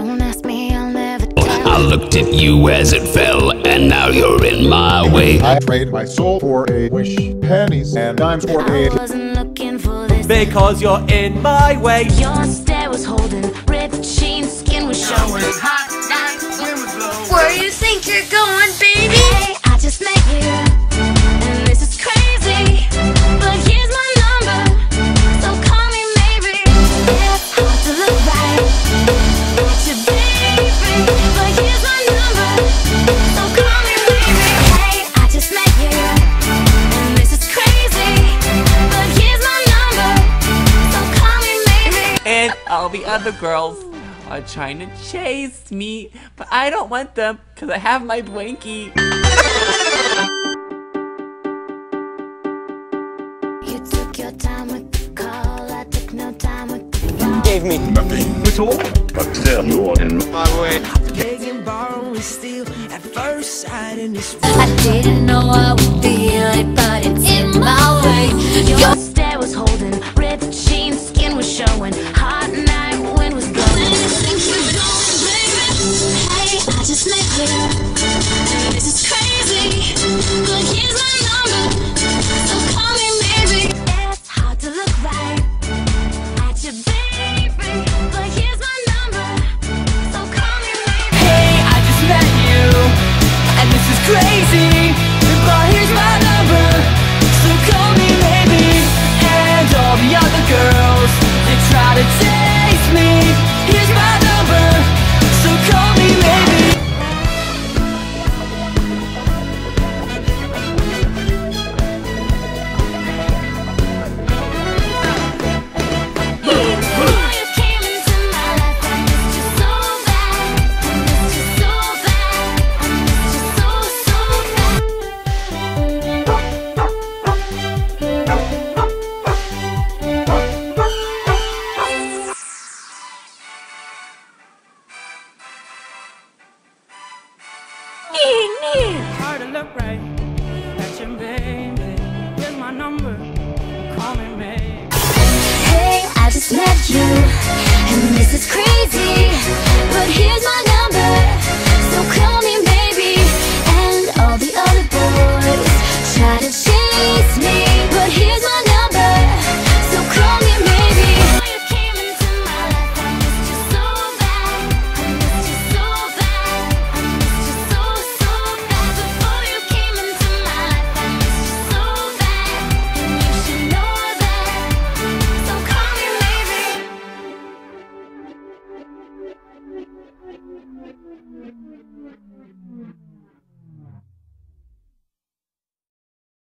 Don't ask me, I'll never tell. I looked at you as it fell, and now you're in my way. I trade my soul for a wish, pennies and dimes for I a wasn't looking for this. Because you're in my way. Your stare was holding, ripped jeans, skin was showing. Where you think you're going, baby? All the other girls are trying to chase me, but I don't want them because I have my blankie. You took your time with the call, I took no time with the ball. Gave me Begging, borrowing, steal at first sight in this I didn't know I would feel it, is crazy. But here's my just you. And this is crazy But here's my number. So call me And all the other boys Try to chase me.